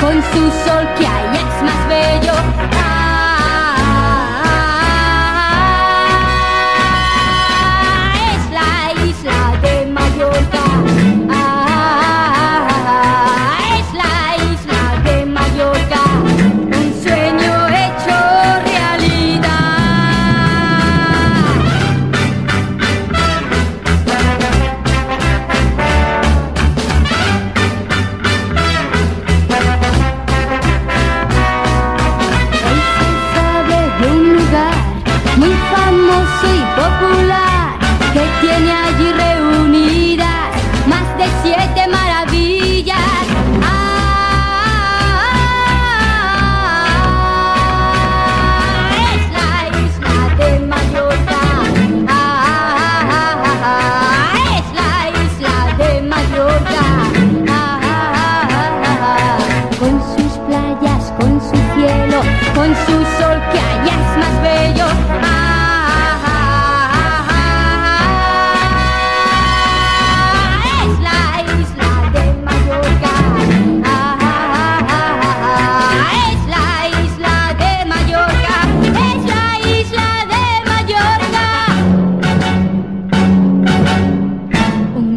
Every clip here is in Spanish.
con su sol que hay es más verde. muy famoso y popular que tiene allí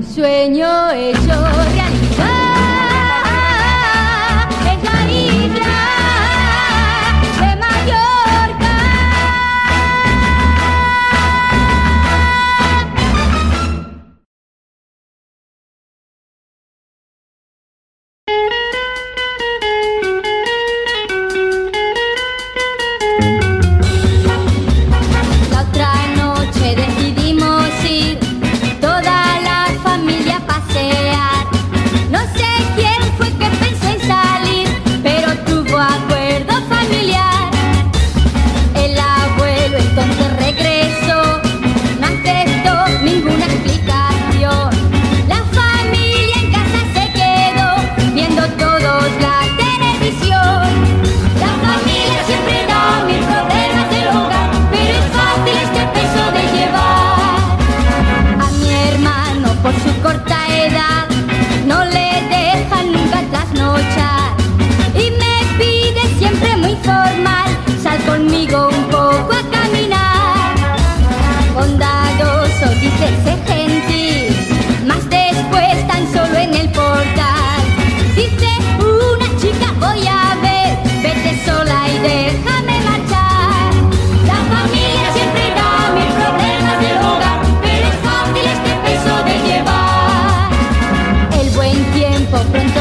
sueño ellos. for.